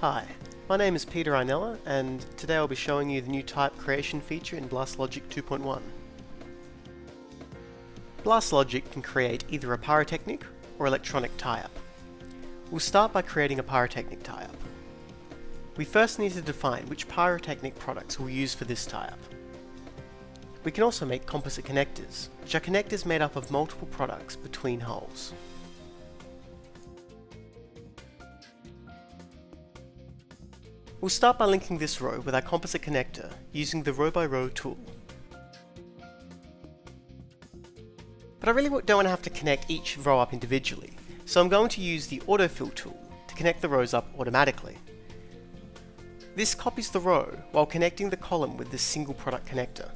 Hi, my name is Peter Einella and today I'll be showing you the new tie-up creation feature in BlastLogic 2.1. BlastLogic can create either a pyrotechnic or electronic tie-up. We'll start by creating a pyrotechnic tie-up. We first need to define which pyrotechnic products we'll use for this tie-up. We can also make composite connectors, which are connectors made up of multiple products between holes. We'll start by linking this row with our composite connector using the row by row tool. But I really don't want to have to connect each row up individually, so I'm going to use the autofill tool to connect the rows up automatically. This copies the row while connecting the column with this single product connector.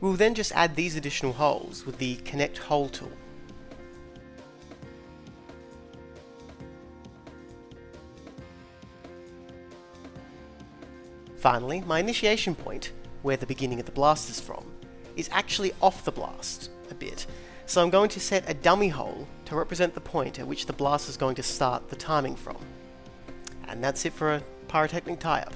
We'll then just add these additional holes with the Connect Hole tool. Finally, my initiation point, where the beginning of the blast is from, is actually off the blast a bit, so I'm going to set a dummy hole to represent the point at which the blast is going to start the timing from. And that's it for a pyrotechnic tie-up.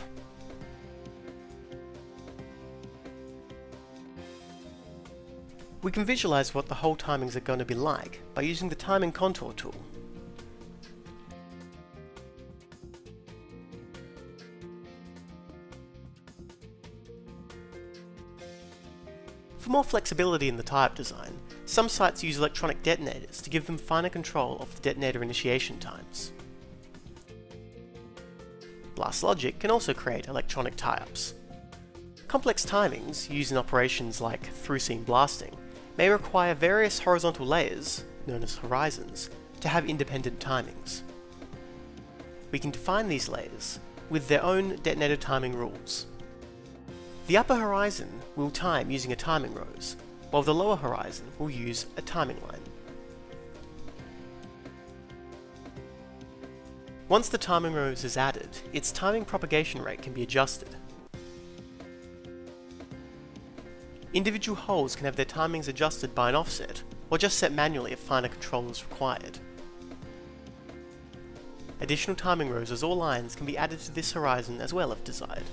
We can visualize what the hole timings are going to be like by using the timing contour tool. For more flexibility in the tie-up design, some sites use electronic detonators to give them finer control of the detonator initiation times. BlastLogic can also create electronic tie-ups. Complex timings, used in operations like through-seam blasting, may require various horizontal layers, known as horizons, to have independent timings. We can define these layers with their own detonator timing rules. The upper horizon will time using a timing rose, while the lower horizon will use a timing line. Once the timing rose is added, its timing propagation rate can be adjusted. Individual holes can have their timings adjusted by an offset, or just set manually if finer control is required. Additional timing roses or lines can be added to this horizon as well if desired.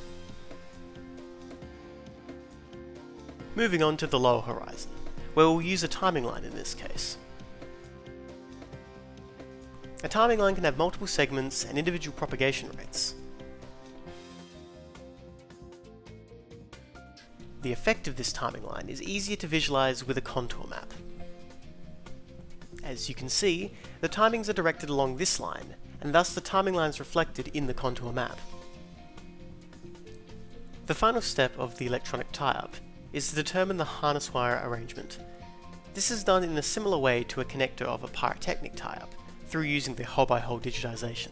Moving on to the lower horizon, where we'll use a timing line in this case. A timing line can have multiple segments and individual propagation rates. The effect of this timing line is easier to visualize with a contour map. As you can see, the timings are directed along this line, and thus the timing line is reflected in the contour map. The final step of the electronic tie-up is to determine the harness wire arrangement. This is done in a similar way to a connector of a pyrotechnic tie-up, through using the hole-by-hole digitization.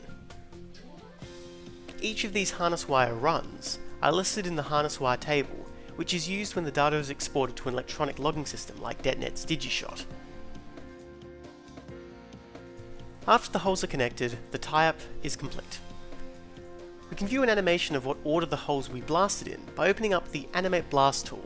Each of these harness wire runs are listed in the harness wire table, which is used when the data is exported to an electronic logging system like DetNet's DigiShot. After the holes are connected, the tie-up is complete. We can view an animation of what order the holes we blasted in by opening up the Animate Blast tool.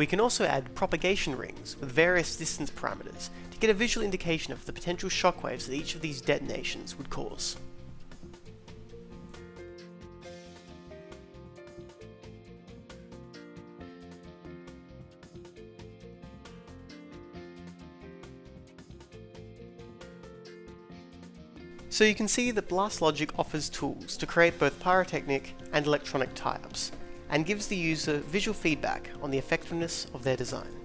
We can also add propagation rings with various distance parameters to get a visual indication of the potential shockwaves that each of these detonations would cause. So you can see that BlastLogic offers tools to create both pyrotechnic and electronic tie-ups, and gives the user visual feedback on the effectiveness of their design.